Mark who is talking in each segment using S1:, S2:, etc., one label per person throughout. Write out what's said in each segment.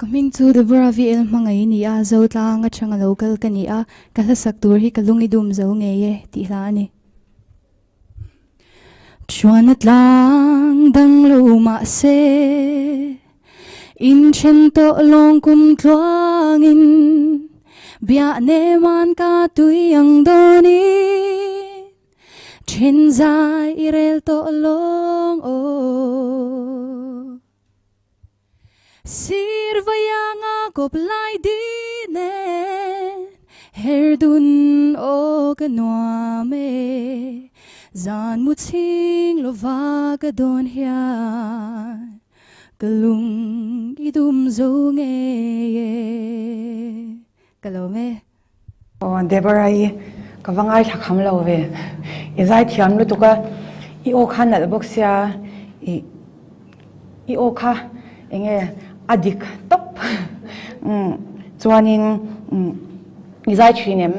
S1: Coming to the Bravi el mangai ni a ah, zo tla nga changa local kani a ah, kalasak saktur hi kalungi dum zo nge ye, ti hla ni. Chuanat lang dang lo ma se, In chen to long kum tuangin Bia ne man ka tui ang doni Chen zai irel to long oh Sirvayanga koplay dine Herdun o kanuame Zan mutsing lova kadon hian. Kalung idum zonge Kalome.
S2: Oh, Deborah, kavangai thakam love. Izai thiam lu tuka. I okha na boxia i i okha adik top um chuanin um izai thinem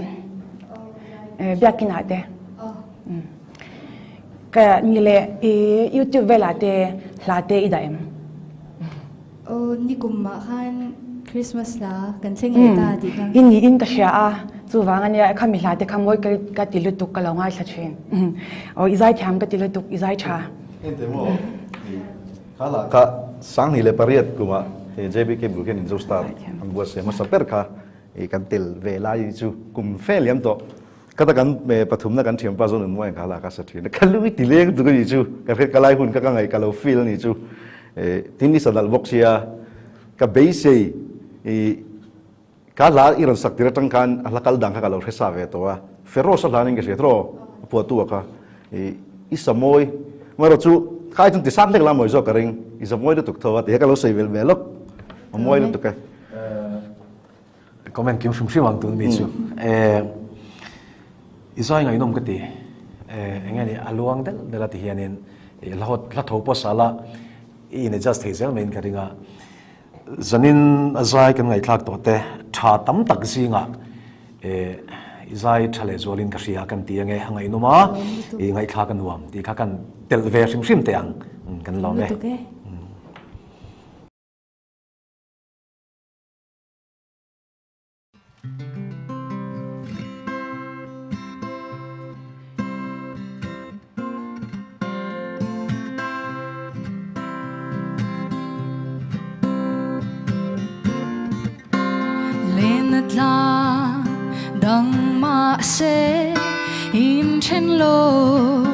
S2: biakin ate ka nile e youtube velate hlate idaem
S1: O ni kumma khan Christmas la kan sing eta di kan
S2: in in ta sha a chu wangan ya khami hlate khamoi ka ka tilu tuk ka longa thla thin o izai tham ka tilu tuk izai tha
S3: ente mo kala ka sang ni le pariat kuma jb ke buken in josta ang buat se masa per kha e kan tel ve la yi chu kum fe liam to kata kan me pathum na kan thiam pa zon mo kala ka sa thina kalu ti le du yi chu ka fe kalai hun ka ka ngai kalo feel ni chu e tin ni sadal boxia ka beise e ka la iran sak tira tang kan ala kal dang ka kalo resa ve to wa ferro sa laning ke setro po tu ka e isamoy maro chu khai chung ti san lek la moi zo ka ring isamoy de tuk thawa te ka lo sei vel velok moy de tuk ka
S4: comment kim shum shim ang tu mi chu eh isai ngai nom ka ti eh engani aluang del de la. Ti hianin la hot la tho po sala i ne just hazel main ka ringa zanin azai kan ngai thak to te tha tam tak zi nga eh izai thale zolin ka ria kan ti ange hangai numa ngai kha kan nuam ti kha kan tel ve shim shim te ang kan lo me
S1: la đằng mà sẽ in trên lo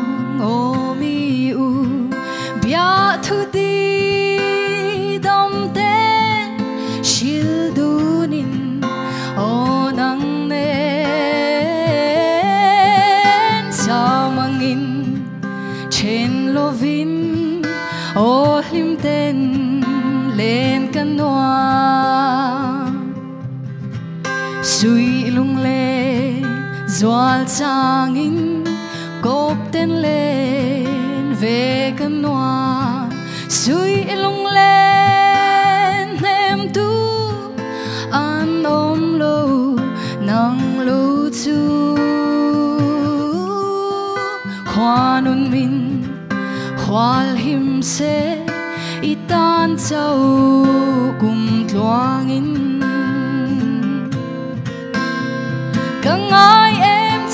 S1: Doal changin Cốp tên lên Về căn noa Sui lung lên Em tu, An ôm lâu Nang lo chu Khoa nun min Khoal him se Itan châu Kum tluangin kang ai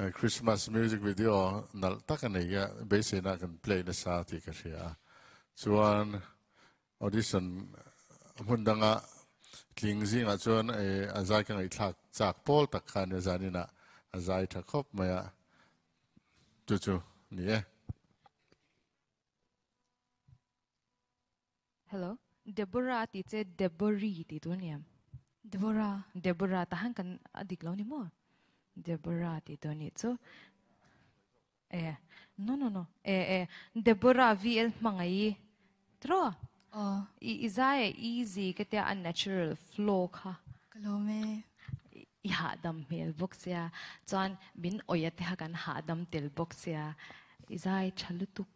S5: eh, Christmas music video nal takani ya base na kan play na sa ti ka sia chuan audition mundanga tling zinga chuan e azai kan ai thak chak pol tak khan ya zanina azai tha khop maya. Chu chu ni e.
S6: Hello, Deborah ti che Debori ti tu niam.
S1: Deborah.
S6: Deborah tahan kan adik lo ni mo. Deborah so. Eh, no no no. Eh eh Deborah VL mangai. Tro.
S1: ờ
S6: I izai easy cái tia unnatural flow
S1: mẹ
S6: I hạ đam mel box ya. Chuan bin oyat ha kan hạ đam tel box ya. Izai chalutuk.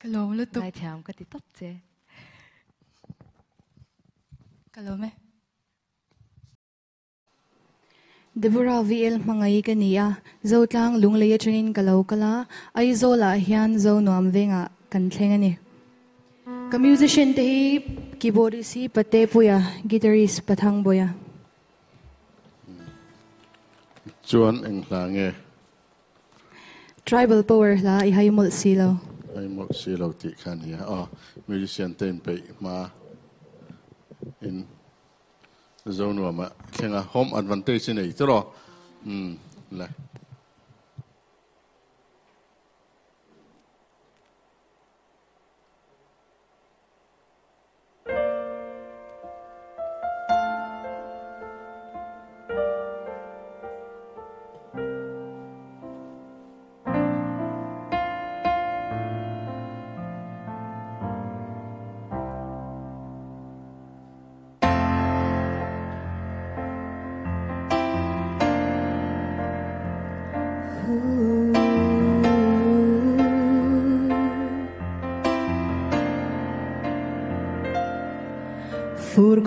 S1: cái lô lút tục Izai
S6: thiam ka ti top che.
S1: cái lô mẹ Deborah VL mangai ka niya zo tlang lung leya chungin kalaw kala ay zo la hian zo nuam venga kan thlenga ni. Ka musician te hi keyboardist hi pate puya guitarist pathang boya.
S5: Chuan eng hla nge.
S1: Tribal power la i hay mol silo
S5: ai mo si lo ti khan hi a musician ten pe ma. In zone wa ma khenga home advantage nei to um la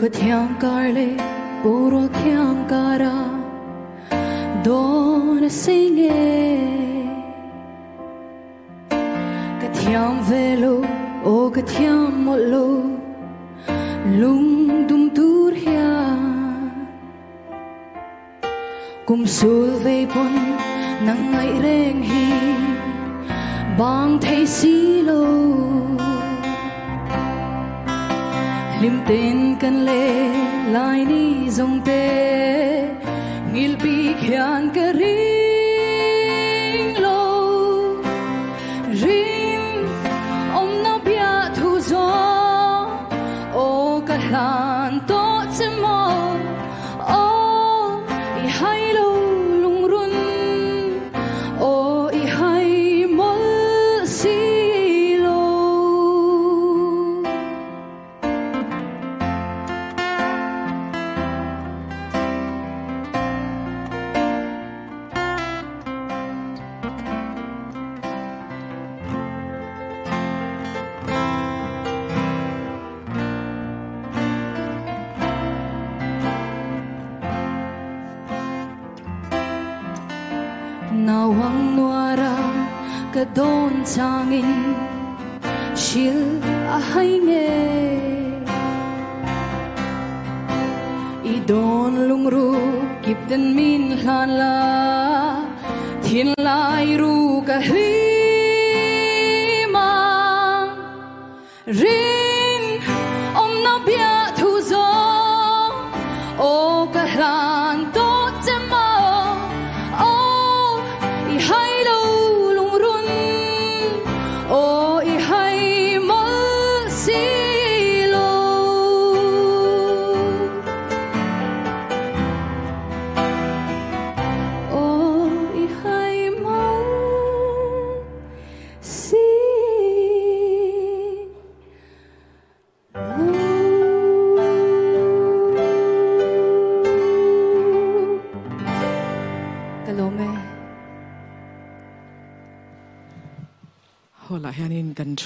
S1: Fur ko thiam karle puro thiam kara don singe ka thiam velo o ka thiam molo lung dum tur hia kum sul ve pon nang ai reng hi bang thei silo nim tên kan le lai ni zong te ngil bi khian ka ri.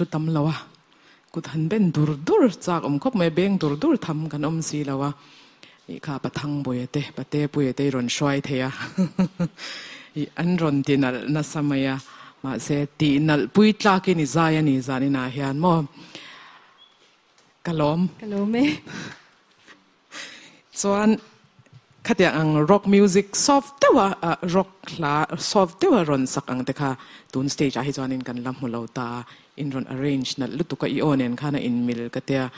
S7: ชุดทำละวะกูทันเป็นดูรดูรจากอมก็ไม่เบ่งดูรดูรทำกันอมสีละวะอีข้าปะทังบุยเตปะเตบุยเตรอนช่วยเทียอีอันรอนตีนัลนัสมัยมาเสตีนัลปุยตลากินิจายนิจานินาเฮียนมอกะลอม
S1: กะลอมเม
S7: ส่วนขัดยังร็อกมิวสิกซอฟต์เทว่าร็อกคลาซอฟต์เทว่ารอนสักอังแต่ค่ะตุนสเตจอาฮิจานินกันลำหัวเราตา in ron arrange na lutuka i onen khana in mil katia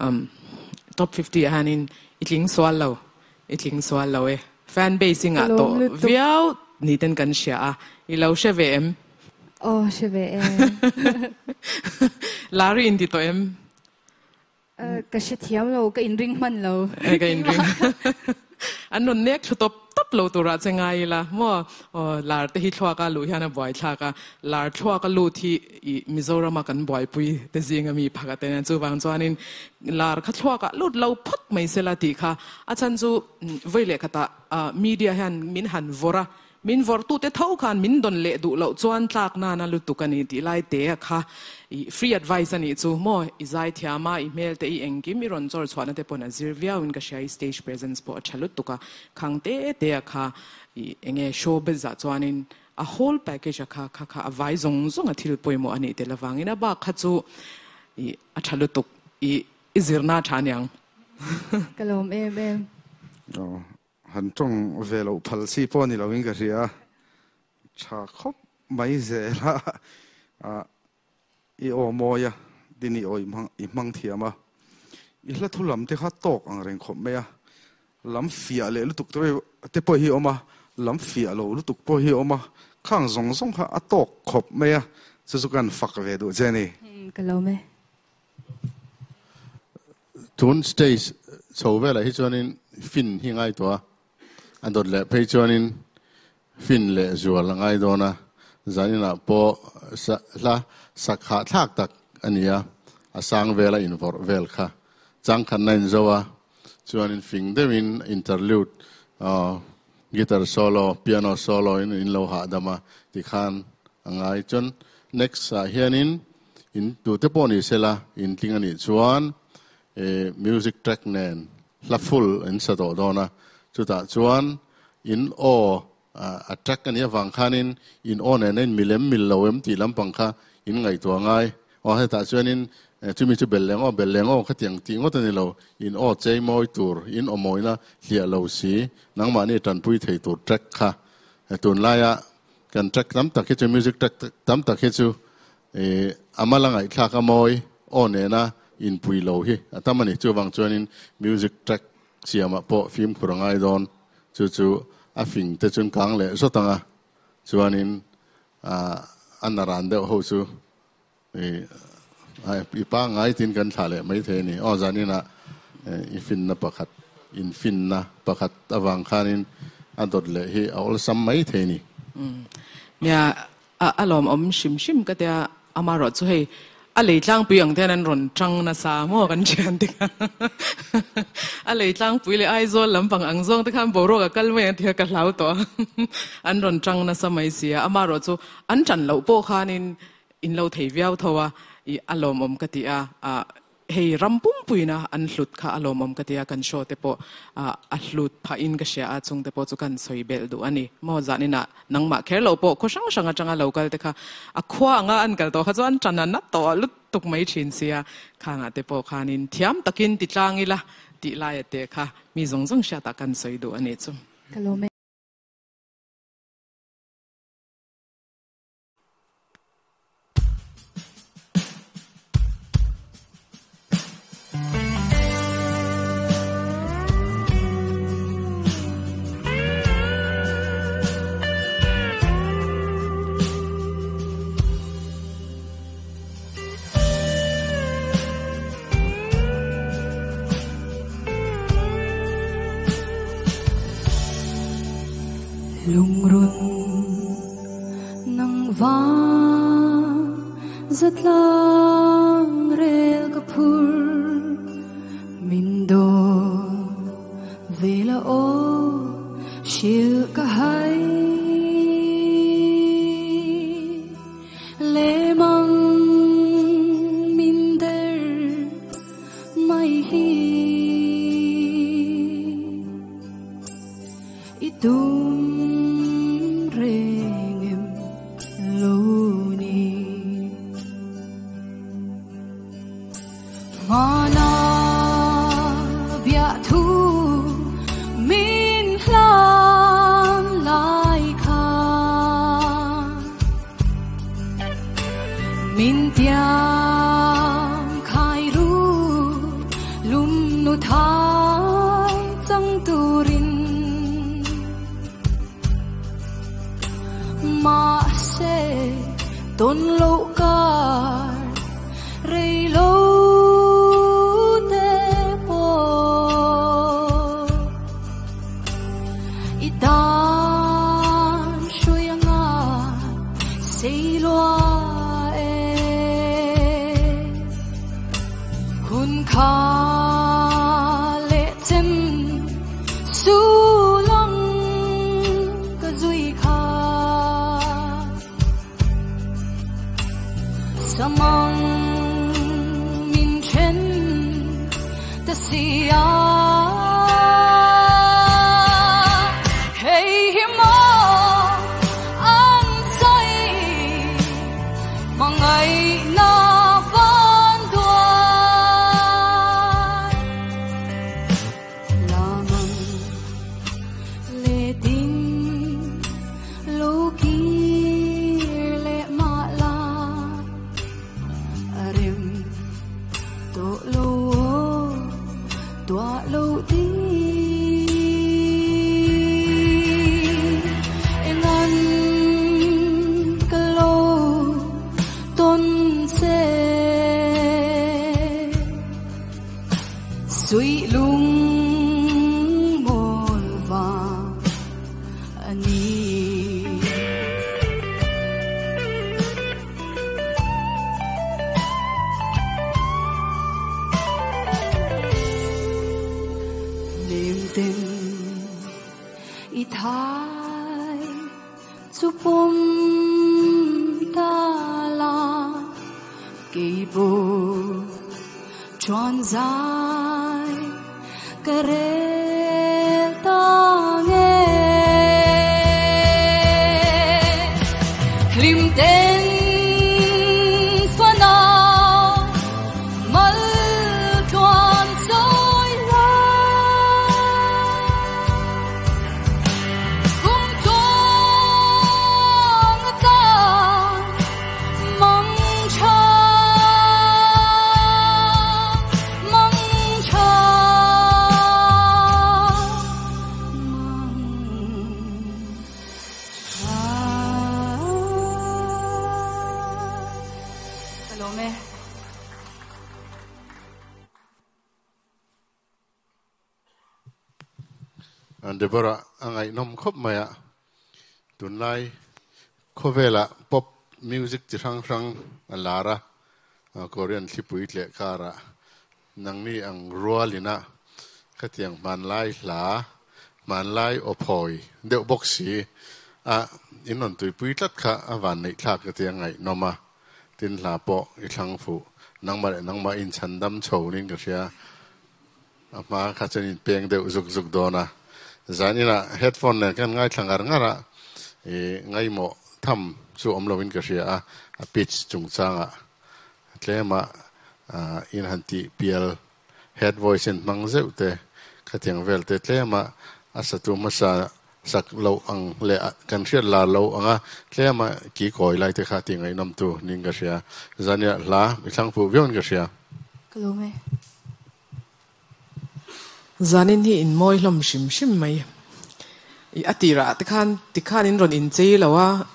S7: um top 50 hanin itling swal lo itling swal lo e. Fan basing a to. viau ni ten kan sha a. I lo she ve em?
S1: Oh, siya em.
S7: lari in ti to em?
S1: Uh, kasi tiyam lo, ka in ring man lo. e ka in ring
S7: อันนั้นเน็กชุดตบตบโลตัวรัจะไงล่ะมั่วลาร์ที่ทัวก็ลุยฮันบ่อยทักลาร์ทัวก็ลุที่มิโซรามากันบ่อยปุยแต่จริงมีพักแต่นั่นจูบางจวนินลาร์คัทัวกาลูดเราพุทไม่เสลติค่ะอาจารย์จูเวลเลกตามีเดียฮันมินฮันว มินฟอร์ตูเตเท่ากันมินดนเลดูเหล่าจวนตากนานาลุตุกันนี่ตีไลเตะค่ะฟรีแอดไวซ์นี่จู่มออีไซที่อามาอีเมลเตอีเองกิมิรอนจอร์จวานาเตปนัซิร์เวียวินก็ใช้สเตจเพรสเซนส์ปอดฉลุตุกะคังเตะเตะค่ะเองเอโชว์เบจัดจวนนิน a whole package kha kha kha avai zong zong athil poimo ani te lawang ina ba ะจู่อีอ athalo tok i izirna thanyang
S1: kalom em em
S8: หันตรงเวลพัลซีปอนี่เราวิ่งกันเรียชาคบไม่เจอละอ่าอีโอโมยะดินีโออิมังอิมังเทียมาอีละทุลำที่ข้าตกอังเริงขมเมีะลำเฟียเลยลุตุกตัวเตปอยฮิโอมาลำเฟียโลลุตุกปอยฮิโอมาข้างสงสงข้าอตกขบไมียสุสุกันฝักเวดูเจนี่
S1: ก็เราไหม
S5: ทุนสเตย์โซเวลาฮิจวนินฟินฮิงไอตัว dot le pe chuanin fin le zual ngai dona zanina po sa la sakha thak tak ania asang vela in vor vel kha chang khan nain zowa chuanin fing dewin interlude uh, guitar solo piano solo in in lo ha dama ti khan angai chon next uh, hianin in tu te poni sela in tlingani chuan e music track nen la full in sa do dona chuta chuan in o Attack track kan ya wang khanin in o ne nen milem mil lowem ti lam bằng kha, in ngai to ngai. O ha ta chuan in eh, chu mi chu belleng o belleng o, khatiang ti ngo tani lo, in o chei moi tur, in o mồi na hlia lo si, nang ma ni tan pui thei tur track kha. Tun la ya kan track tam tak chu, music track tam tak chu e amalangai thla ka moi, o ne na in pui lo hi. Atamani chu wang chuan in music track siama à, po film kurangai don, chu chu a fing te chun kang le so tanga. Chuanin, a anaran de ho chu. E ai pa ngai tin kan tha le mai the ni. O zanina e, i fin na pakhat, in fin na pakhat awang khanin adot le hi aul sam mai the ni.
S7: Hmm. Ya alom om shim shim ka te amaro chu hei. อะไรจ้างปุยอย่างเท่านั้นรล่นจังนะสามโอกันเชียนติค่ะอะไรจ้างปุยเลยไอ้โซนลำพังอังซงติค่ะบอกรู้กับกันไม่ยที่กับเราตัวอันรล่นจังนะสมัยเสียอามารู้อันจันเราโป้ค่ะนินอินเราเทียเท่าว่าอารมณ์อมกติอาอ่า hei rampum puina an hlut kha alomom katia kan show te po a hlut pha in ka sha a chung te po chu kan soi bel du ani. Mo zani na nang ma kher lo po ko sang sang atanga local te kha. A khwa anga an kal to kha chuan chana na to lut tuk mai chin sia. Kha nga te po khanin thiam takin ti tlangila ti la ya te kha. Mi zong zong sha ta kan soi du ani chu.
S1: Kalome lum nu thai chang turin. Ma se ton lo ka thai. Thái pum ta la kỳ bù tròn dài kare
S5: ดบระอังไงนมคบมาอะตุนไลคเวลาป๊อปมิวสิกที่รังรังลลาระเกาหลีนที่ปุยเละการะนังนี่อังรัวลินะขัดยังมันไลหลามันไล่อพอยเดี๋ยวบอกสีอะอินนนตุยปุยตัดค่ะอวันนี้ทากขัดยังไงนมะตินลาปออีทังฟูนังมาเนังมาอินชันดัมโชว์นินก็เชียมาขัดจะนินเพียงเดี๋ยวจุกจุกโดนะ zanina headphone ne kan ngai thlangar ngara e ngai mo tham chu om lovin ka ria a a pitch chung changa. Tlema in hanti pl head voice in mang zeu te khatiang vel te. Tlema asatu masa sak lo ang le kan ria la lo anga. Tlema ki koi lai te kha ngai nam tu, ning ka ria zania la, mi thlang pu vion ka ria
S1: kalume
S7: zanin hi in moi hlom shim shim mai. I atira te khan, ti khan in ron in chei lawa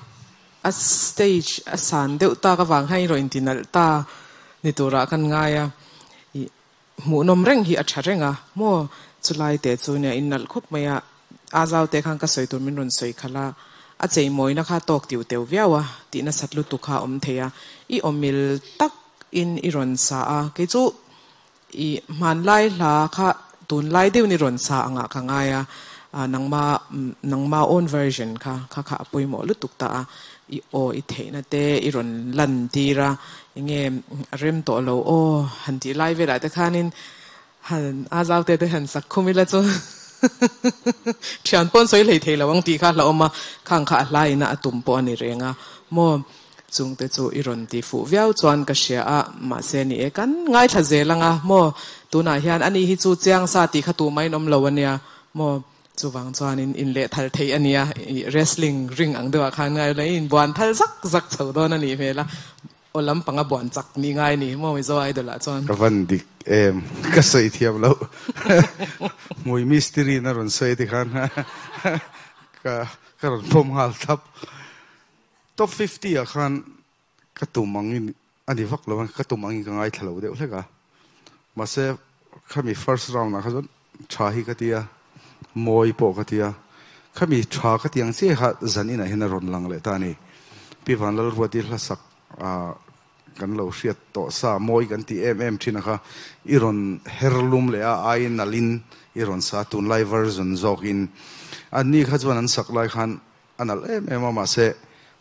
S7: a. Stage, a san deuh ta ka wang hai ro in tinal ta. Ni tura ah kan nga ya mu nom reng hi a tha renga mo chulai te chu ne in nal khop mai a. Zau te khan ka soi tur min ron soi khala. A chei moi na kha tok tiu teu viawa ti na satlu tu kha om theya i omil tak in iron sa a. Ke chu, i man lai la kha tun lai deu ni ron sa anga ka ngaya nang ma nang ma own version ka ka ka apoi mo lu tuk ta i o i the na te i ron lan ti ra inge rem to lo o han ti lai ve la ta khanin han azau te te han sak khumila chu ฉันป้อนสวยเลยเทละวังตีค่ะเราเอามาข้างขาไล่นะตุ่มปอนี่เรงอะมอ chung te chu iron ti fu viau chuan ka sia a ma se ni e kan ngai tha zelanga mo tuna hian ani hi chu chiang sa ti kha tu mai nom lo ania. Mo wang chuan in in le thal thei ania. Wrestling ring ang dewa khan ngai le in. Buan thal zak zak chho don ani mela olam panga buan chak ni ngai ni. Mo mi zo ai dola chuan.
S8: Ka van dik em ka sei thiam lo. Mui mystery na ron sei ti khan. Ka ka ron pom hal thap top 50อะคันกระตุมังอินอันนี้ฟักแล้วมันกระตุมังอินก็ง่ายถลอเดี๋ยวเลยกะมาเซฟข้ามี first round นะครับชาฮีกตียโมยโปกตียข้ามีชากตียงเสียฮะจันนี่นะเห็นรอนลังเลยตานี่พี่ฟันแล้ววัดที่ละสักอ่ากันเราเสียต่อสาโมยกันที่เอ็มเอ็มที่นะคะอีรอนเฮอร์ลุมเลยอะไอ้นาลินอีรอนซาตุนไลเวอร์จันจอกินอันนี้ข้าจวนนั้นสักไลคันอันนั้นเอ็มเอ็มมาเซ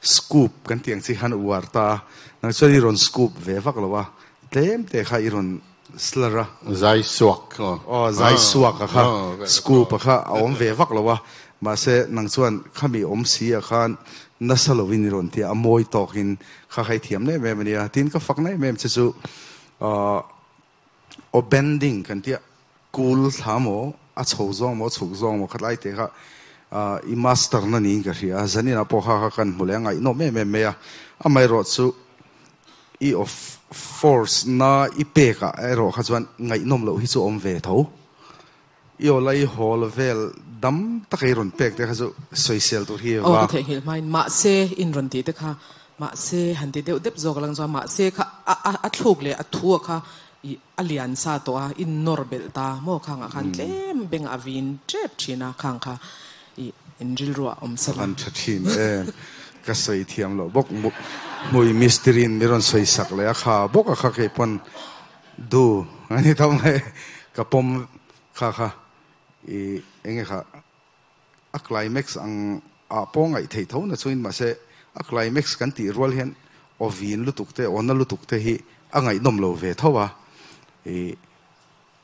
S8: scoop kan tiang chi han uarta nang chuan iron scoop ve vak lawa tlem te kha iron slara
S5: zai suak.
S8: Oh zai suak kha.
S5: Scoop
S8: kha. Awm ve vak lawa ma se nang chuan khami om si a khan nasalo win ron ti a moi tokin kha khai thiam ne me mania tin ka fak nei mem chu uh o bending kan tia cool thamo a chho zong mo chuk zong mo khatlai te kha i master na ni ka ria zani na po kha kha kan mule ngai no me me me a amai ro chu i of force na i pe ka ero kha chuan ngai nom lo hi chu om ve tho yo lai hol vel dam takai ron pek te khazu social tur hi oh wa the
S7: hil mai ma se in ron ti te kha ma se han ti deu dep zok lang zo ma se kha a a a thuk le a thu kha i alian sa to a in norbel ta mo khang a khan tlem beng avin trep china khang kha อีนจิลรัวอมสักัน
S8: ชัดทีมเองก็สวยเทียมเราบอกมวยมิสตรีนมีรอนสวยสักเลยอะค่ะบอกอะค่ะเคยปนดูอันนี้ทำไงกับผมค่ะค่ะอีเองค่ะอะคลายแม็กซ์อังอาปองไอเที่ยวนะช่วยมาเสอะคลายแม็กซ์กันตีรัวเห็นอวีนลุตุกเตออนลุตุกเตฮีอังไงนมโลเวทว่าอี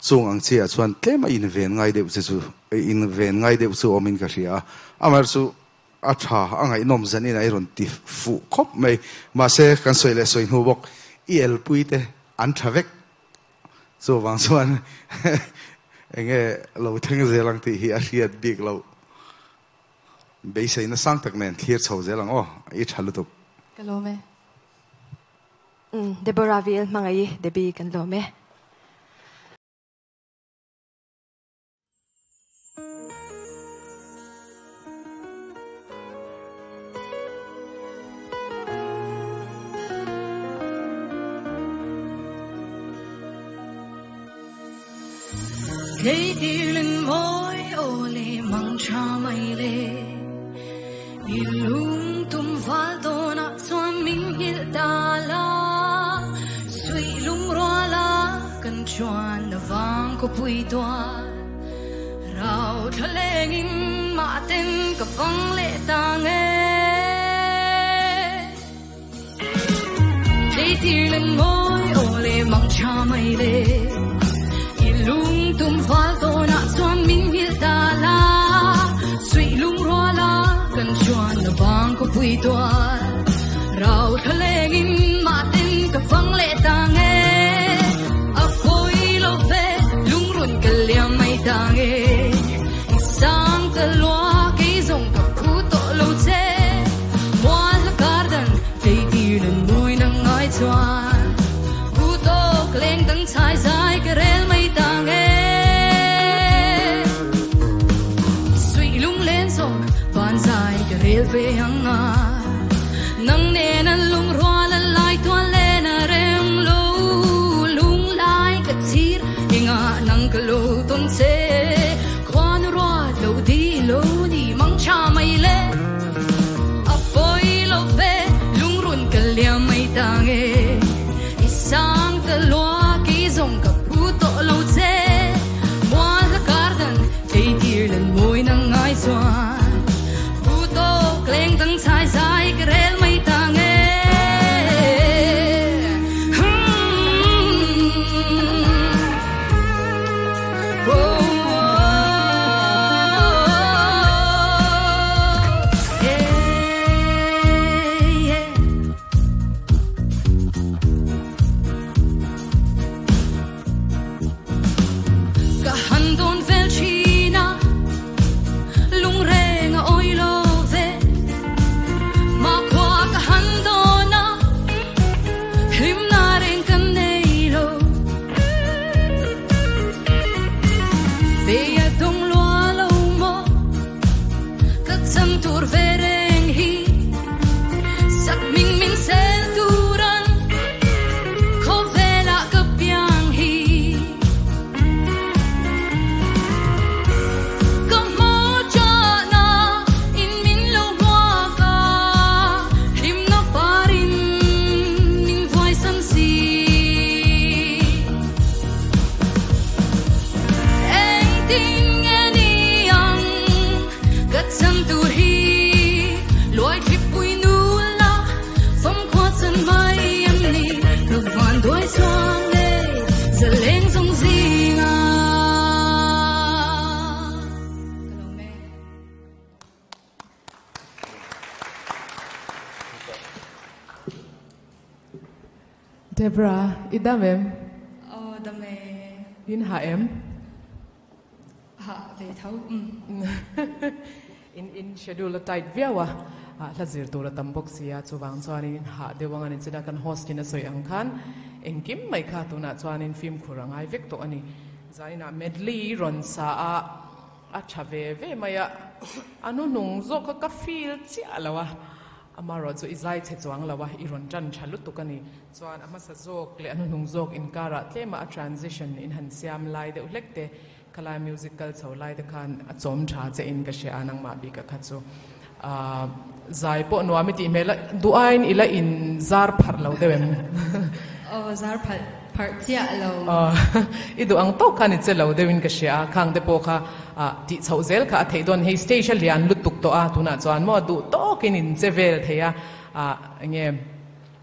S8: chung ang chia chuan tlem a in ven ngai deuh chu chu eh, in ven ngai deuh chu omin ka ria amar chu a tha angai nom zan in ai ron ti fu khop mai. Ma se kan soi le soi nu bok i el pui te an tha vek. Chu wang chuan enge lo theng zelang ti hi a riat big lo. Be sei na sang tak nen thlir chho zelang o i thalu tuk.
S1: Kalome.
S9: Mm, Deborah vil mangai debi kan lo me. Gây tiếng
S1: môi ô lê mang cha mày lê Ilung tum falto na sua min hil ta la. Sui lung roa kan chuan na vang ko pui toa Rao tha leng ka vang le ta nghe. Gây tiếng mang cha chuan min hil ta la sui lung ro la kan chuan na bang ko pui to rau thaleng in
S7: Debra, idam em.
S1: Ờ, đam mê
S7: In ha em.
S1: hạ về thấu. Ừ.
S7: in in schedule tight viawa. Ah, la zir tu la tambok sia chuwang chuan in ha dewang ani chida kan host in a soi ang khan engkim mai kha tu na chuan in film khurangai vek to ani zaina medley ron sa a a chave ve maya anu nung zo ka ka feel chi alawa amaro chu izai che chuang lawa i ron chan chalu tu kani chuan ama sa zok le anu nung zok in kara tlema a transition in han siam lai de ulekte kala musical chho lai de khan a chom tha che in ka she anang ma bi ka kha chu a zai po no ami ti mela duain ila in zar phar lo de wem
S1: Ờ, zar phật phật chia lâu. Ờ,
S7: i du ang to khan che lo de win ka she a khang de po kha ti chho zel kha thei don hei station lian lut tuk to a tuna chuan mo. Du to kin in vel theya. A nge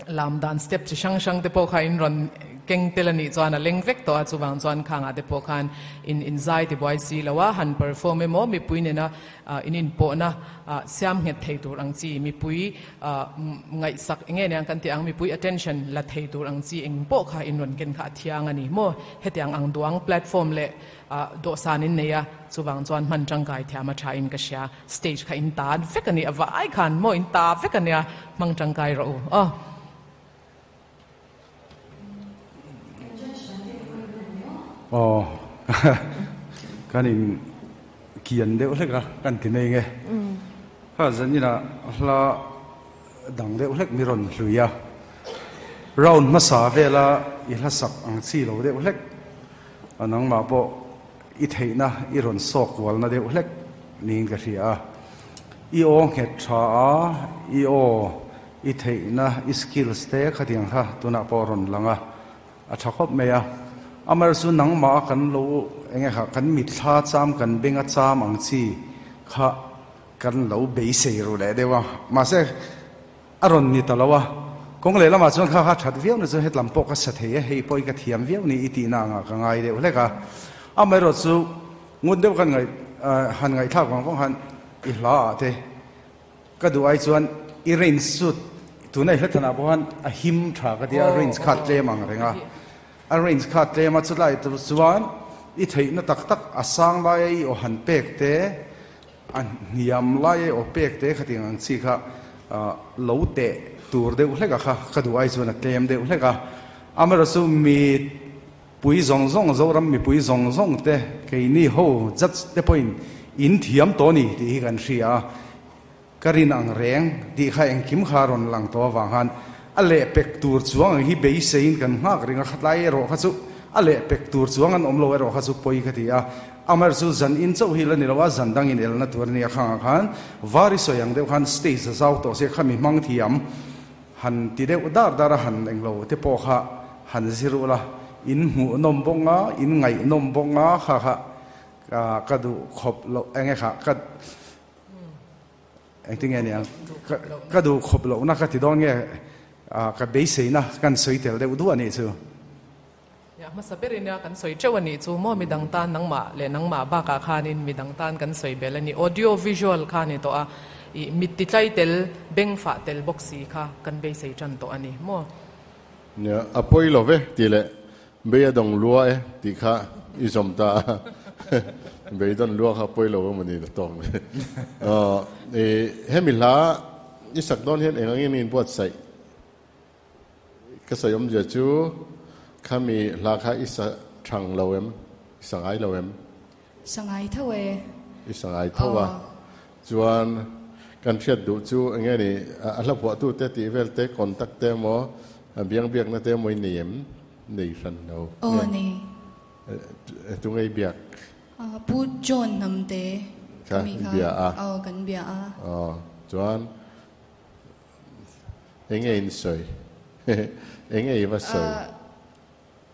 S7: lam dan step chi shang shang de po kha in ron keng telani chuan a leng vek to a chuwang chuan khang a de po khan in in zai ti boy si lawa han perform e mo mi puin na in in po na siam nge thei tur ang chi. Mi pui ngai sak nge ne ang kan ti ang. Mi pui attention la thei tur ang chi. Eng po kha in ron ken kha thiang ani. Mo hetiang ang duang platform le do sanin ne ya chuwang chuan man tangkai thia ma tha in ka sha stage kha in tan vek ani. Awa ai khan mo in ta vek ani a. Mang tangkai ro. Oh.
S8: 어, 가닝 기연데 올레가 간티네게 하전이나 라 당데 올렉 미론 루야 라운 마사벨라 일하삭 앙치로데 올렉 아낭 마보 이테이나 이런 속월나데 올렉 닝가시아 이오 겟차 이오 이테이나 이스킬스테 카딩하 도나 보론 랑아 아차컵 메야 amar su nang ma kan lo enge kha kan mit tha cham kan benga cham ang chi kha kan lo be se ro le dewa. Ma se aron ni talawa kong le lama chuan kha kha that viau na chu het lam pok ka sa the hei poi ka thiam viau ni iti na nga ka ngai de le ka amar ro chu ngun de kan ngai han ngai thak wang wang han i hla te. Ka du ai chuan i rain suit tu nei hletana bo han a him tha ka dia rain khat le mang renga อันรินขาดเตมาจุดไล่ตัวจวนอีเทียนตักตักอาสังไล่โอหันเปกเตอันนิยมไล่โอเปกเตขัดยังสิค่ะเลวเตตัวเดือดเลยก็ค่ะขัดวายส่วนเตมเดือดเลยก็อามรสุมีปุยซงซงโซรัมมีปุยซงซงเตเกี่ยนี่โหจัดเตปอยอินเทียมตัวนี้ที่กันเสียกรินอังแรงที่ข้าเองคิมคารอนหลังตัววางหัน han ale pek tur chuang hi be sein kan ngak ringa khatlai ro kha chu. Ale pek tur chuang an omlo ro kha chu poi kha ti a. Amar chu zan in chau hi la ni rawa zan dang in el na tur ni kha khan. Vari so yang deu khan stage zau to se khami mang thiam han ti deu dar dar han eng lo te po kha. Han ziru la. In mu nom bonga in ngai nom bonga kha kha. Ka ka du khop lo eng kha ka anh tiếng nghe nè cái đồ khop lo. Na cái thì đó nghe à cái bế sĩ na cái suy tel đều đua này chứ
S7: Ya, masabirin niya kan soy chawa ni chu mo mi dang tan nang ma le nang ma ba ka khanin mi dang tan kan soy bela ni audio visual khani to a i mit ti tlai tel beng fa tel boxi kha kan be sei chan to ani mo
S5: Nya apoi lo ve ti le be dong lua e ti kha i som ta be don lua kha poi lo mo ni tong ờ e he mi la i sak don hen engang in in buat sai ka sayom je chu kami la kha isa thang lo em sangai lo em
S1: Sangai thâu e.
S5: isangai thowa chuan kan thiat du chu ange ni a la po tu te ti vel te contact te mo biang biak na te moi niem nei ran no Ờ
S1: nè.
S5: tu ngai biak
S1: À, pu John nam te.
S5: Ka, Kami kha. bia a.
S1: Ờ kan bia a.
S5: ờ chuan enge in soi Enge iva sang.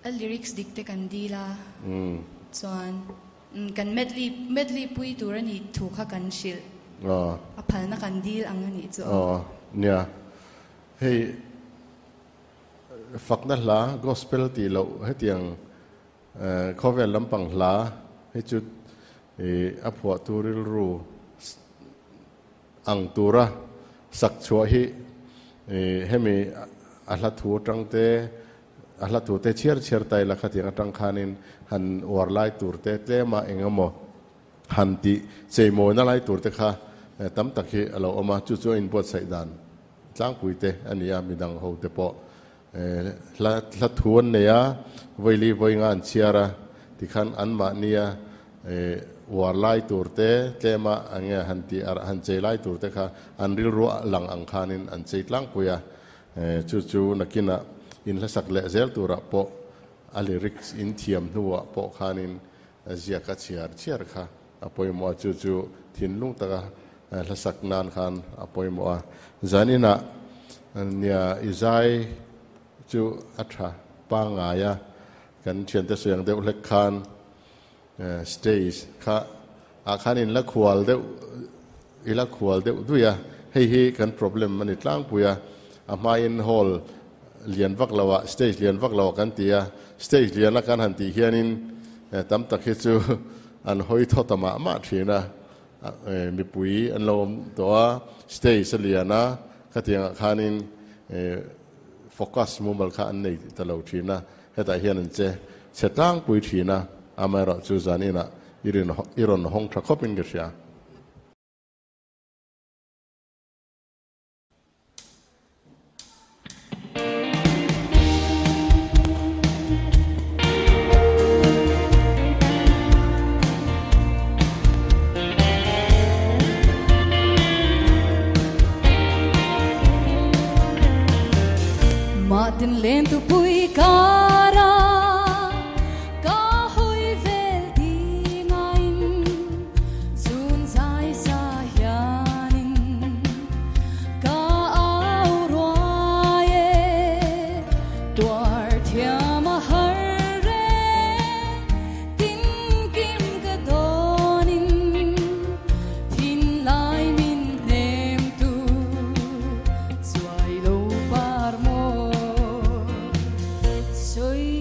S1: A lyrics dikte kandila.
S5: Mm.
S1: Soan. Kan medley medley pui turan ni thuka kan shil.
S5: Oh.
S1: A phal na kandil ang ni chu. Oh.
S5: Nya. Hey. Fak na hla gospel ti lo he tiang khovel lampang hla he chu e apwa turil ru ang tura sak chua hi he mi อัลลัทูตังเตอัลลัทูเตเชียร์เชียร์ไตละขัดยังจังขานินหันวอร์ไลตูร์เตเตมาเองมอหันติเซโมนั่นไลตูร์เตค่ะตั้มตะเคีเราออกมาจู่จอินปวดใส่ดันจ้างคุยเตอันนี้มีดังหูเตปอละละทวนเนี่ยวัยรีวังานเชียร์ที่ขันอันมาเนี่ยวอร์ไล่ตัวเตะเตมาอันเงี้ยหันตีอันเจไล่ตัวเตะค่ะอันริลรัวหลังอังคานินอันเจตลังปุยะ Eh, chu chu nakina in la sak le zel tura po. Ali riks in thiam nuwa po khanin eh, zia ka chiar chiar kha. Apoi mo chu chu thin lung taka eh, la sak nan khan apoi mo zanina nia izai chu atha pa nga ya. Kan chen te suyang de lek khan stage kha. A khanin la khwal de ila khwal de du ya. Hei hei kan problem mani tlang puya a in hall lian vak lawa stage lian vak lawa kan tia stage lian la kan han ti hianin tam tak hi chu an hoi tho tama ma thina mi pui an lom to stage liana ka tiang khanin focus mu mal kha an nei ta lo thina heta hian an che chetang pui thina amaro chu zanina irin iron hong tha khopin ge sia
S1: lento por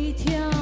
S1: 一条。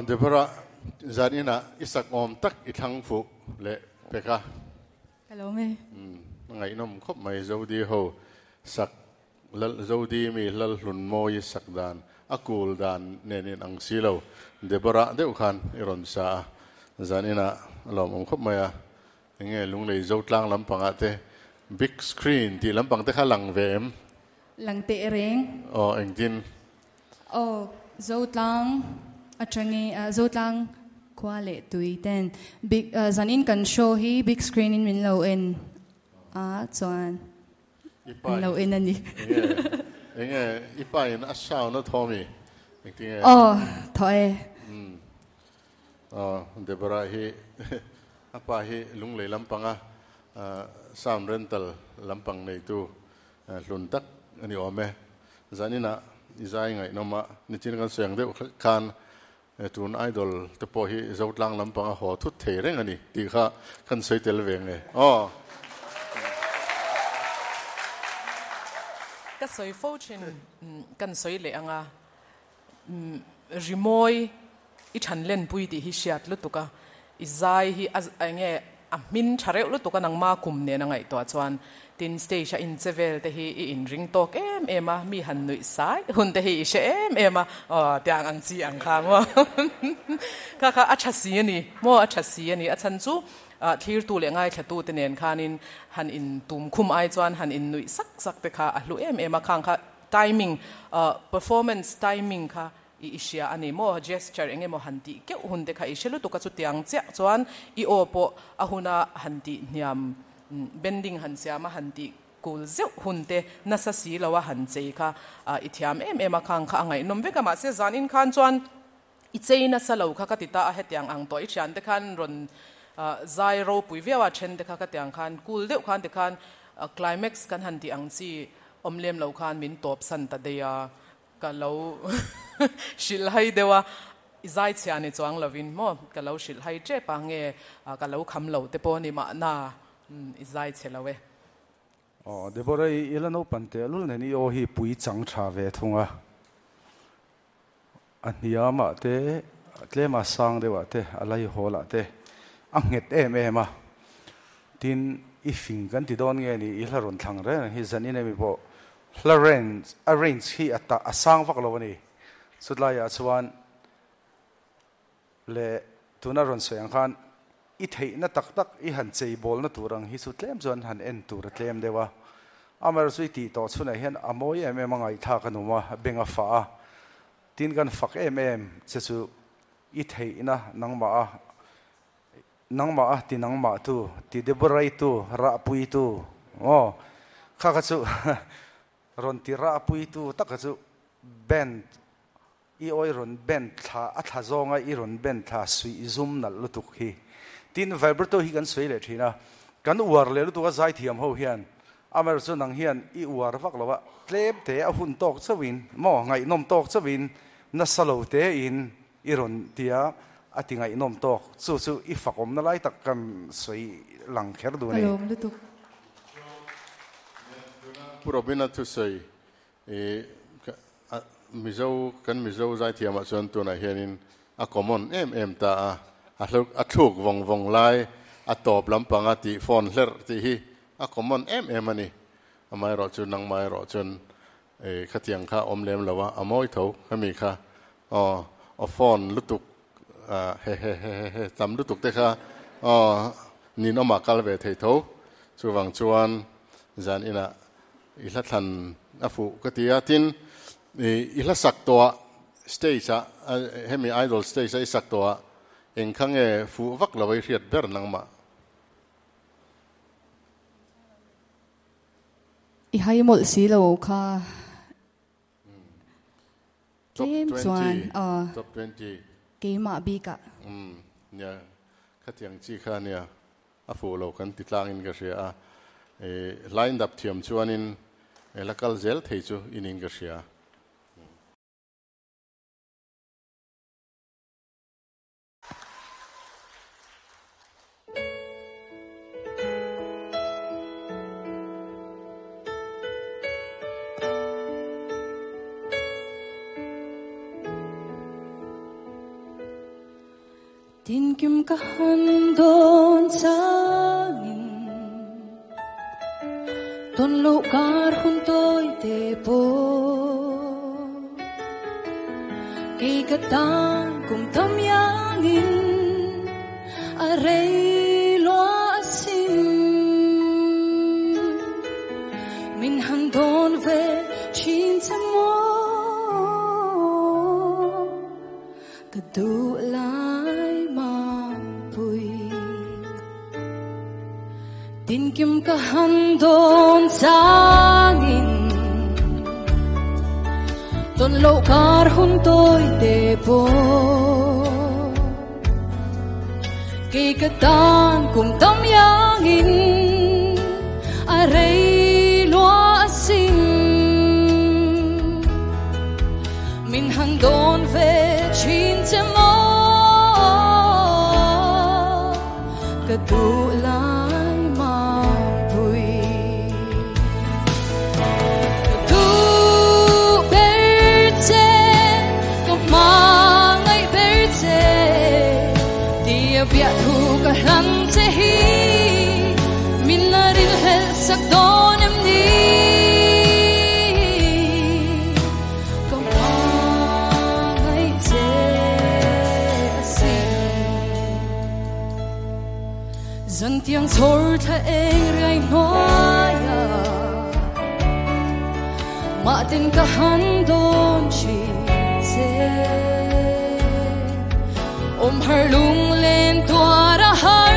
S5: Ah, Deborah zanina isak om tak ithang fu le peka
S1: Hello me.
S5: ngai nom khop mai zodi ho sak lal zodi mi lal hlun moi sak dan akul dan nenin ang silo Deborah deuh khan iron sa. Zanina lom om khop maya nge lung lei zo tlang lampanga te big screen ti lampang te kha lang vem
S1: Lang te reng.
S5: o engtin
S1: Oh, zot lang. Atrangi, uh, zot lang. Kwale tui ten. Big, zanin kan show hi big screen in min lo in. Ah, chuan.
S5: Min lo in
S1: ani.
S5: enge ipa in a sao na thomi
S1: oh thoe
S5: mm oh debora hi apa hi lunglei lampanga sound rental lampang nei tu lun tak ani ome zanina izai ngai noma nichin kan seng de khan tun idol te po hi zot lang lam pa ho thut the reng ani ti kha kan sei tel ve nge o
S7: ka soi fo chin kan soi le anga rimoi i than len pui ti hi shiat lu tuka i zai hi as ange a min thare lu tuka nang ma kum ne na ngai to chuan. ลุตุกะอีใจฮิอัไอเงี้ยอ่ะมินชาเรลุตุกะนังมาคุมเนี่ยนังไงตัวจวนตินสเตชันอินเซเวลแต่ฮีอินริงตอกเอ็มเอ็มมีหันหนุ่ยสายหุ่นแต่ฮีเชเอ็มเอ็มอ๋อแต่อังซีอังคามว่าค่ะค่ะอัจฉริยนี่มั่วอัจฉริยนี่อัจฉริย thir tu le ngai thatu te nen khanin han in tum khum ai chuan han in nui sak sak te kha a hlu em em a khang kha timing performance timing kha i isia ani mo gesture enge mo hanti ke hun de kha i shelu to ka chu tiang che chuan i opo a huna hanti niam bending han sia ma hanti kul zeu hun te na sa si lawa han chei kha i thiam em em a khang kha angai nom ve ka ma se zan in khan chuan i chei na sa lo kha ka ti ta a hetiang ang to i chan te khan ron zai ro pui viawa chen te kha ka tiang khan kul deuh khan te khan climax kan han ti ang chi omlem lo khan min top san ta de ya ka lo shil hai dewa zai chia ni chuang lovin mo ka lo shil hai che pa nge ka lo kham lo te po ni ma na zai che lo we
S8: oh de bora i la no pan te lul ne ni o hi pui chang tha ve thunga an hiya ma te tle ma sang de wa te alai ho la te ang het em em à tin i fing kan ti don nge ni i hla thang re hi zan in mi bo arrange arrange hi ata asang vak lo ni sudla ya chuan le tuna ron soyang khan i thei na tak tak, i han chei bol na turang hi su tlem zon han en tur tlem dewa. Amar sui ti to chuna hian amoi em em ngai tha kanuma benga fa tin gan fak em em, che chu i thei na nangma nang ma ti nang ma tu, ti de borai tu, ra pui tu. O kha kha chu, ron ti ra pui tu ta kha chu ben i oi ron ben tha a tha zonga i ron ben tha sui zum nal lutuk hi tin vibrato hi kan sui le thina kan uar le lu tu ga zai thiam ho hian. Amar chu nang hian i uar vak lawa tlep te a hun tok chawin mo ngai nom tok chawin na salo te in. I ron tia. A ti ngai nom tok. Chu chu i fakom na lai tak kan soi lang kher du alom
S1: lu tu
S5: probina tu sei e mizo kan mizo zai thiam a chuan tuna hianin a common em em ta a อาลุกอาทุกวงวงไลอาตอบลำปังอาติฟอนเลอร์ที่ฮีอาคอมมอนเอ็มเอ็มนี่ไม่รอจนนังไม่รอจนเอขัดียงข้าอมเลมละว่ะอมอยเถาขมีข้าอ๋ออฟอนลุตุกอ่าเฮ้เฮ้เฮ้เฮ้ตำลุตุกเตข้าอ๋อนี่นอมากาลเวเทเถาชูวังชวนจานอินะอิลัทันอฟุกติยาตินอิลัสักตัวสเตย์ซะเฮ้มีไอดอลสเตย์ซะอิสักตัว in khang e fu vak la wai riat ber nang ma
S1: i hai mol si lo kha.
S5: Kem chuan
S1: a
S5: top 20
S1: ke ma bi ka
S5: um ừ, ya kha tiang chi kha nia a fu lo kan ti tlang in ka ria a. E line up thiam chuanin e lakal zel thei chu in in ka ria
S1: Dingjum kahan don sangin Don lugar juntoy tepo Kay katang tam yangin, Aray tuần lộ car hun tôi te po kỳ cái tan cùng ta. Ma tin ka han har lung lên tua ra har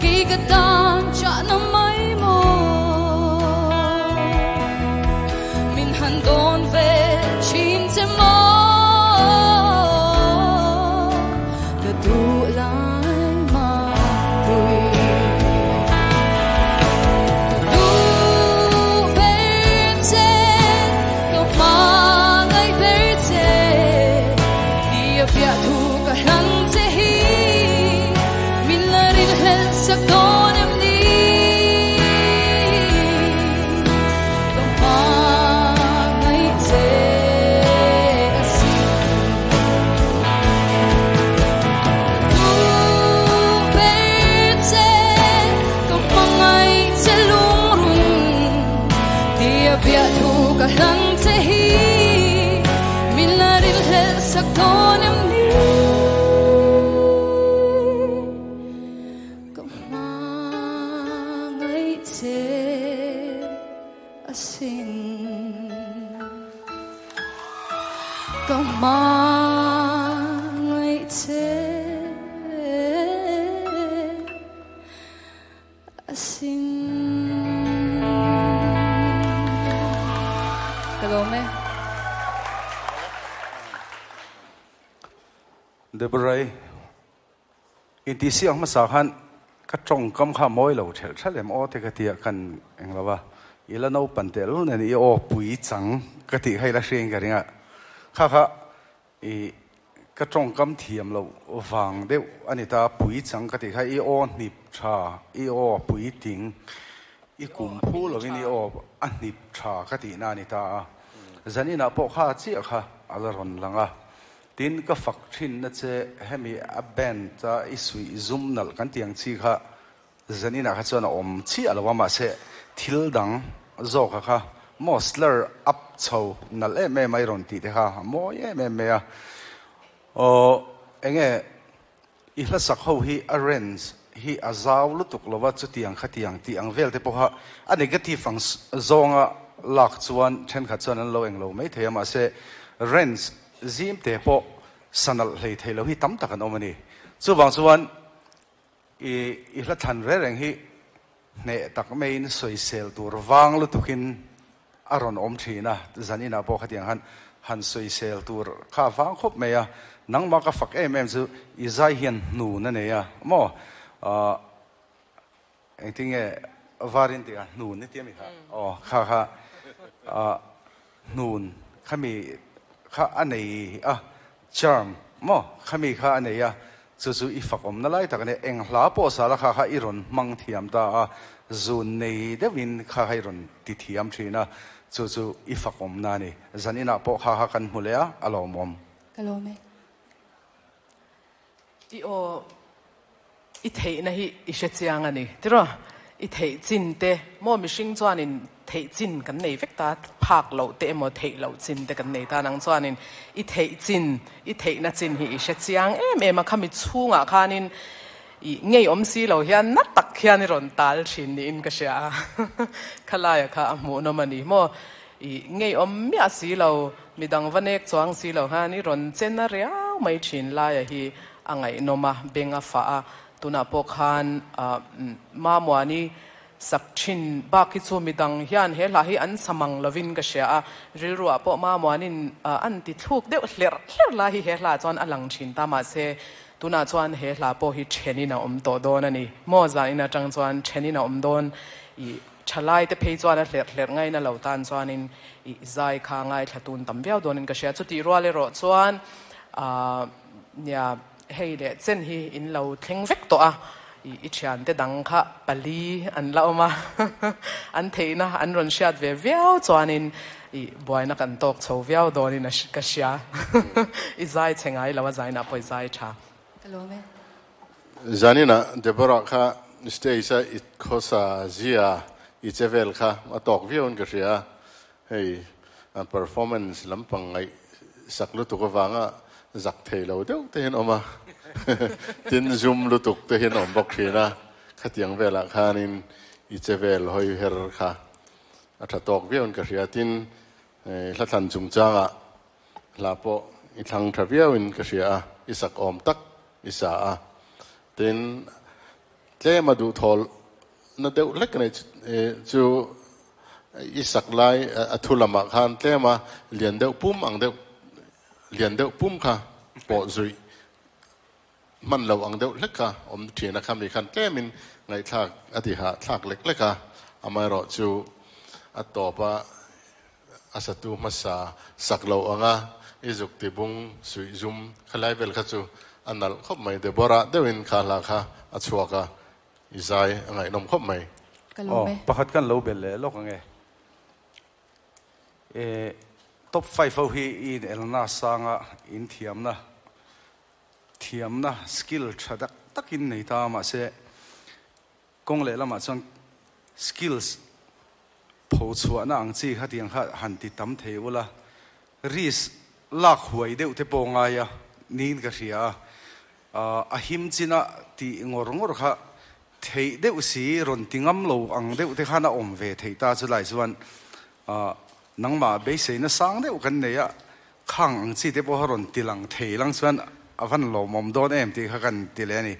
S1: ki ka tan cha na mai mo min han don ve chin te mo the du lai
S8: ินทีเสียงมาสาขันก็จงกำข้ามอยเหล่าเฉลฉลมอ้อที่กเตียกันเองละวะอีละนู้ปันเตลุนันอีโอปุยจังกติให้ละเชียงกันเองอะข้าข้าอีกระจงกำเทียมเราฟังเดียวอันนี้ตาปุยจังกติให้อีโอหนิบชาอีโอปุยติงอีกลุ่มผู้เราวินีโออันหนิบชากตินานิตาจะนี่นะพวกข้าเจียค่ะอะไรรอนลังอะ tin ka fak thin na che hemi a ben ta isui zum nal kan tiang chi kha zanina kha chona om chi alawa ma se thil dang zo kha kha mosler up chho nal e me mai ron ti te kha mo ye me me a o enge i hla sak ho hi arrange hi azaw lu tuk lova chu tiang kha tiang ti ang vel te po ha a negative ang zonga lak chuan then kha chuan an lo eng lo mai the ma se rents zim te po sanal hlei thei lo hi tam tak an omani chu wang chuan i i hla than re reng hi ne tak mein soi sel tur wang lu tukin aron om thina zanina po khatiang han han soi sel tur kha wang khop me ya nang ma ka fak em em chu i zai hian nu na ne ya mo a I think varin ti nu ni ti mi kha oh kha kha a nun khami ข้าอันไหนอะจามมั่งข้ามีข้าอันไหนอะซูซูอีฟักอมนั่นไรแต่กเนี่ยเอ็งลาปอสาระข้าข้าอิรอนมังเทียมตาจูนในเดวินข้าข้าอิรอนติเทียมทีนะซูซูอีฟักอมนั่นนี่จันนี่นะปอข้าข้ากันหุ่เลยอะอารมณ์
S1: กลัวไหม
S7: อีโออีเทนะฮิอีเชจียงอันนี้ที่รู้อีเทจินเตมั่วมิชิงจวนิน เทจินกันในเวกตาภาคเราเตมเทเราจินแต่กันในตานังจวนนินอีเทจินอีเทนจินฮีเชจียงเอ็มเอ็มมาขมิชูงอะคานินเงยอมซีเราเฮียนนักตักเฮียนรอนตาลชินนี่อินกเชียขลายค่ะมูนมันนี่โมอเงยอมมีอาศีเรามีดังวันเอกสวงสีเราฮานี่รอนเจนเรียรไม่ชินลายฮีอ่างไงนมาเบงอาฟ้าตุนาปกฮานมามวานี่ sak chín, ba ki chu mi dang hian he la hi an samang lovin ka sha a ril ruwa po ma moanin an ti thuk deuh hler hler la hi he la chuan alang thin ta ma se tuna chuan he la po hi thenina om to don ani mo za ina tang chuan thenina om don i chalai te phei chuan a hler hler ngai na lo tan chuan in i zai kha ngai tâm tam viau donin ka sha chu ti ruale ro chuan a nya hei le chen hi in lo thleng vek to a. อิจฉานแต่ดังค่ะปลีอันละอมาอันเทนะอันรอนชาดเวียเวียวจวนินอีบอยนักอันตกโชเวียวโดนินกัษยาอีใจเชงไอเลวว่ใจนับไปใจชา
S1: รู้ไหม
S5: จานินะเดบรักค่ะสเตย์ซะอีดโคซาเซียอีเจเวลค่ะมาตกเวียวนกษยาเฮ้ยอันเปอร์ฟอร์แมนซ์ลำพังไงสักลุตุกวางอะสักเทเรวเดียวเทนออกมา จินจุมลุตุกเตหินอมบกทีนะขัดยังเวลาขานินอิเจเวลหอยเฮรค่ะอัตตอกเวียนกระเทียตินละทันจุงจ้างะลาโปอิทังทะเวียวินกระเทียอิสักอมตักอิสาอะเต็นเจมาดูทอลนัดเดียวเล็กในจูอิสักไลอัทุลมาคานเจมาเลียนเดียวปุ่มอังเดียวเลียนเดียวปุ่มค่ะปอจุย มันเราอังเดียวเล็กะอมเทียนะครับมีขั้นเต้มินไงทากอธิหาทากเล็กเล็กะอามารอจูอัตตอบะอาศัตูมาสาสักเราอังะอิจุกติบุงสุยจุมขลายเบลขจูอันนั้นขบไม่เดบระเดวินคาลาคะอัชวกะอิจาอังไงนมขบไม่
S1: อ๋อ
S8: ประคัดกันเราเบลเลยลกอังไงเอ่อ top five เอาฮีอินเอลนาสังะอินเทียมนะ na skill thadak takin nei ta ma se kong le lama chang skills pho chua na ang chi kha tiang kha han ti tam the wala ris lak huai deuh te ponga ya nin ka ria a him china ti ngor ngor kha thei deuh si ron tingam lo ang deuh te khana om ve thei ta chu lai chuan a nang ma be se na sang deuh kan ne ya khang ang chi te po ron tilang thei lang chuan อวันลมอมโดนเอ็มที่เขากันตีเลยนี่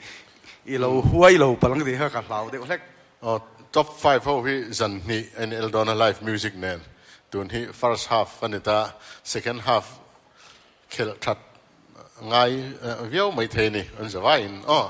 S8: อีเราห้วยเราพลังที่เขากันเราเด็กเล็ก
S5: อ๋อ top five พวกพี่จันนี่เอ็นเอลดอนไลฟ์มิวสิกเนนตัวนี้ first half วันนี้ตา second half เคลทัดไงเวียวไม่เทนี่อันสบาอินอ๋อ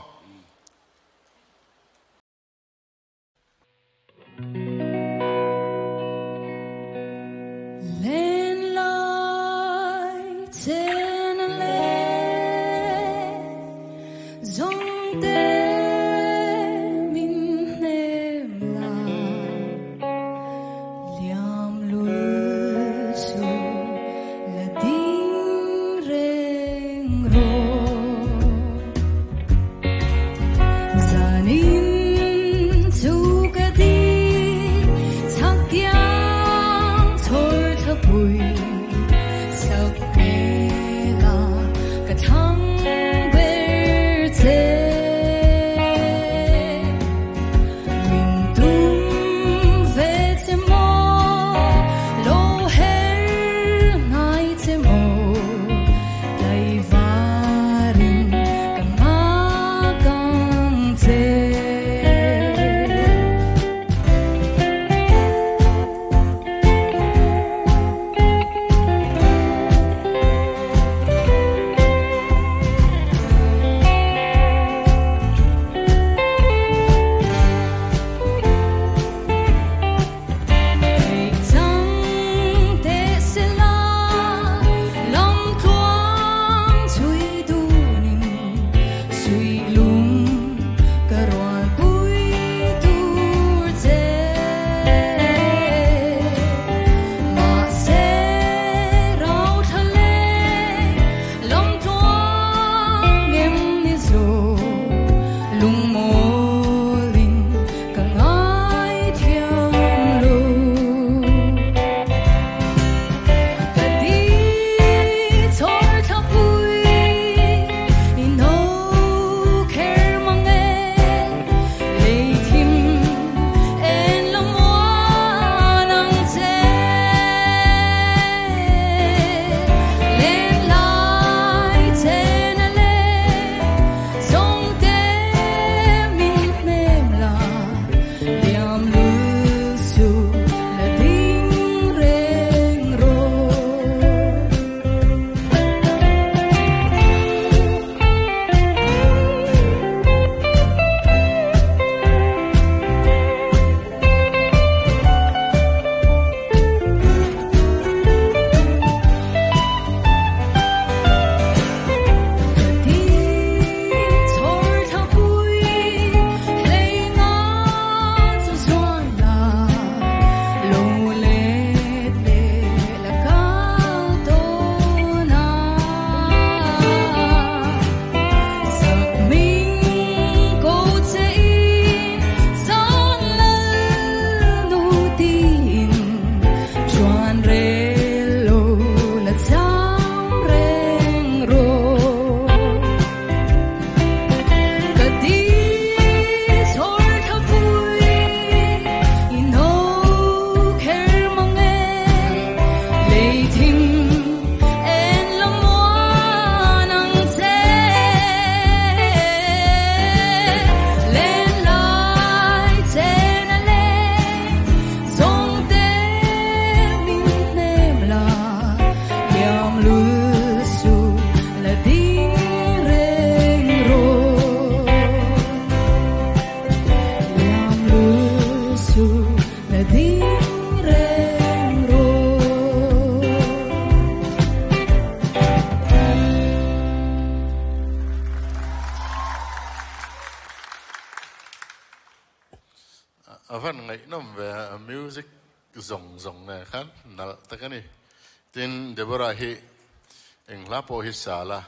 S5: ฮิสาละ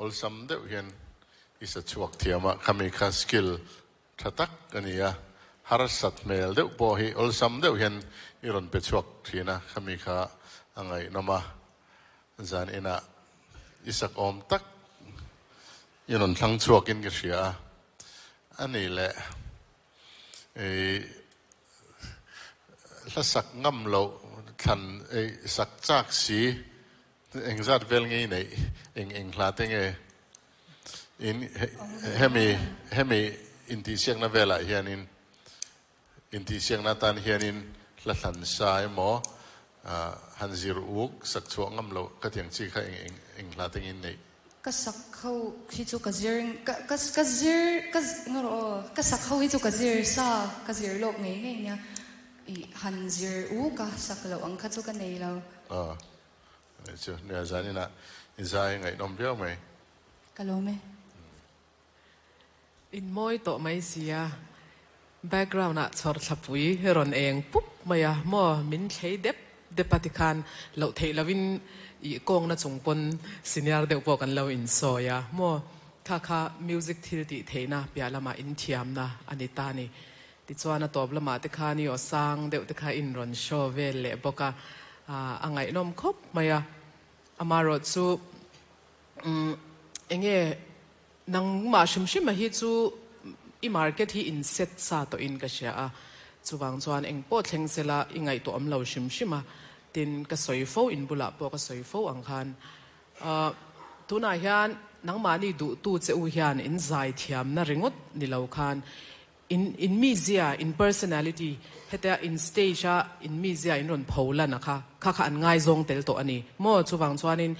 S5: อลสัมเดวเห็นอิสชวกเทียมะขมีคันสกิลทัตักกันนี้ฮารสัตเมลเดวบอฮิอลสัมเดวเห็นอิรอนเปชวกทีนะขมีคาอังไงนมาจานอินะอิสักอมตักยิรนทังชวกินกิเสียอันนี้แหละไอ้ละสักง่ำเราทันไอ้สักจากสี eng zat vel ngei nei eng eng hla te nge. In hemi hemi in ti siang na vela hian in in ti siang na tan hian in la thlan sai mo han zir uk sak chuak ngam lo ka tiang chi kha eng eng eng hla te ngin nei.
S1: Ka sak khâu hi chu ka zir ka ka zir ka ngoro ka sak khâu hi chu ka zir sa ka zir lok ngei ngei nya. I han zir u ka sak lo ang kha chu ka nei lo
S5: cho nè giá nên là dài ngày đông biết mày
S1: cả lâu mày
S7: in mỗi tổ mấy gì à background à cho thập quý rồi em ปุ๊บมาอะมอมินใช้เด็บเดบปฏิคันเราเทลวินอีกองนะจงปนสินยาร์เดียวบอกกันเราอินโซอยอะมอค่ะค่ะมิวสิกที่ตีเทน่ะเปียละมาอินเทียมนะอันนี้ตานี่ติชวานตัวบละมาติคานี่อสร้างเดี๋ยวติคาอินรอนโชเวลเลยบอกะอ่าอ่างไงนมครบมาอะ khop maya amaro chu um mm, enge, nang ma shim shim hi chu i market hi in set sa to in ka sha a ah. chuwang chuan eng po thleng sela, ingai to am lo shim shima ah. tin ka soi fo in bula po ka soi fo ang khan. Ah, a tuna hian, nang ma ni du, tu che u hian in zai thiam na ringot ni lo khan. In in mi zia in personality แต่อินสเตชาอินมีเซียอินรอนพาวลนะคะค่ะค่ะอันง่ายซงเตลโตอันนี้มอชูวังชวนิน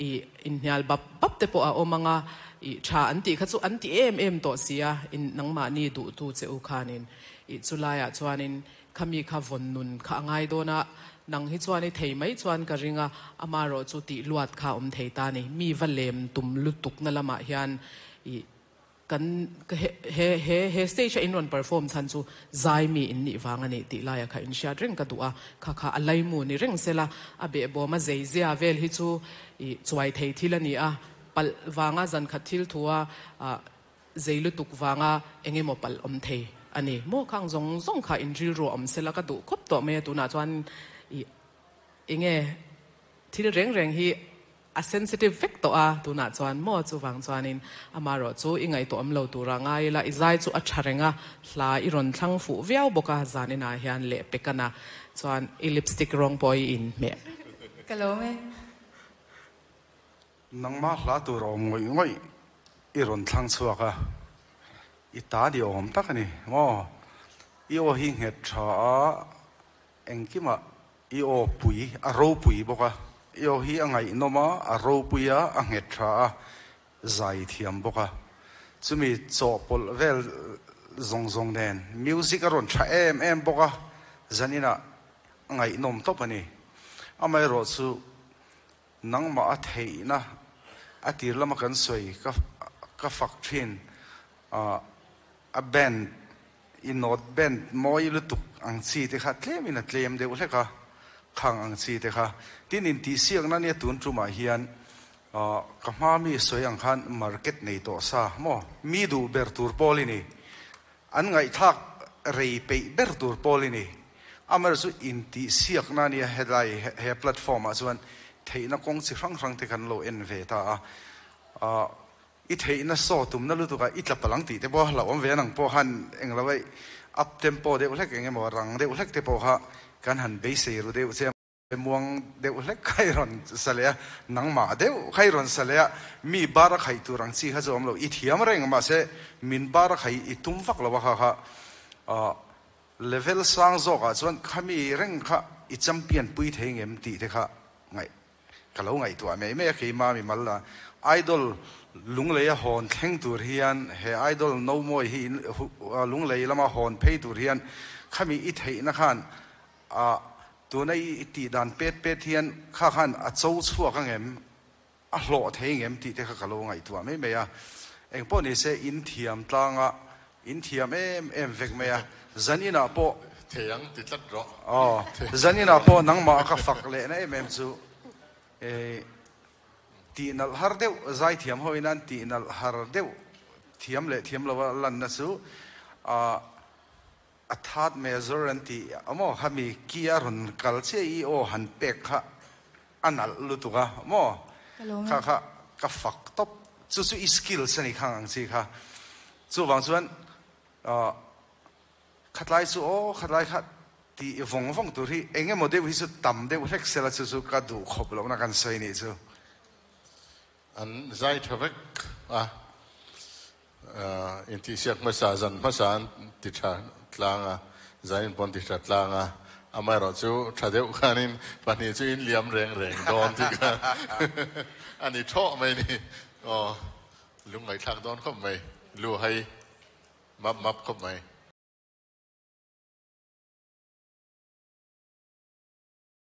S7: อีอินเฮียลบับบับเตปออาอมังอาอีชาอันตีคัดสุอันตีเอ็มเอ็มตัวเสียอินนังมานีดูตูเจ้าคานินอีจุลายชวนินขมีขวนนุนข้าง่ายโดนะนังฮิจวนิเทยไม่จวนกริงะอามารอจุติลวดข้าอมเทยตานีมีวันเลมตุมลุตุกนัลมาเฮียนอี kan he he he stage in run perform than chu zai mi in ni wang ani ti la ya à, kha in sha drink ka tua à. kha kha à, alai mu ni ring sela abe bo ma zai zia vel hi chu i chuai thei thil ani a pal wanga zan kha thil thua a zeilu tuk wanga enge mo pal om thei ani mo khang zong zong kha in ril ro om sela ka du khop to me tu na chuan i enge thil reng reng hi a sensitive vek to a tu na chuan mo chu wang chuan in amaro chu ingai to am lo tu ra ngai la izai chu a tharenga hla i ron thlang fu viau boka zanina hian le pekana chuan i lipstick rong poi in me.
S1: Ka lo me.
S8: Nang ma hla tu ro ngoi ngoi i ron thlang chuaka i ta di om tak ani mo i o hi nge tha engkima i o pui a ro pui boka yo o hi angai noma a ro pui a a nge tha zai thiam boka chumi cho pol vel eh, zong zong den music aron tha em em boka zanina ah, ngai nom top ani amai ro chu, nang ma a thei na. A tir lama kan soi ka ka fak thin. A a band in not band moi lutuk ang chi te kha tlem in a tlem de ขังอังซีเตค่ะทีนินทีเสียงนั้นเนี่ยตุนตุมาเฮียนก็มามีสวยงคันมาร์เก็ตในตัวซะโมมีดูเบอร์ตูร์โพลินีอันไงทักเรย์ไปเบอร์ตูร์โพลินีอเมริกาอินทีเสียงนั้นเนี่ยเฮดไลเฮแพลตฟอร์มอะส่วนเทนักคงสิครั้งครั้งเทกันโลเอ็นเวตาอ่าอิเทนัสโซตุมนั่นรู้ตัวกันอิทลับพลังตีแต่พอเราอมเวนังพอหันเอ็งเราไว้อัพเทมโปเดี๋ยวเล็กเองมาวางเดี๋ยวเล็กเตปอฮะ kan han be se ru de che muang de ulek khai ron salea nang ma de khai ron salea mi bar khai tu rang chi ha zo om lo i thiam reng ma se min bar khai i tum fak lo wa ha ha a level sang zo ka chuan khami reng kha i champion pui thei ngem ti te kha ngai kalau ngai tu me me khi ma mi mal la idol lung le ya hon theng tur hian he idol no moi hi lung le lama hon phei tur hian khami i thei na khan a tu nei ti dan pet pet hian kha khan a chou chua ka ngem a hlo thei ngem ti te kha kalau ngai tu me me ya eng po ni se in thiam tlanga in thiam em em vek me ya zanina po
S5: thiang ti tlat ro.
S8: Oh zani na po nang ma ka fak le na em chu. E ti nal har deu zai thiam hoi nan ti nal har deu. Thiam le thiam lo lan na su a a that measure an ti amo hami kia run kal che i o han pe kha anal lutuga mo
S1: kha
S8: kha ka fak top chu chu skill sani khang ang chi kha chu wang chuan a khat lai chu o khat lai kha ti vong vong tu ri enge mo de wi chu tam de rek sela chu chu ka du khop lo na kan sai ni chu
S5: an zai thavek a in ti siak ma sa zan ma sa ti tha tlanga zai in pon ti tha tlanga amai ro chu tha deu khanin pani chu in liam reng reng don ti ka ani tho mai ni o lung ngai thak don khop mai lu hai map map khop mai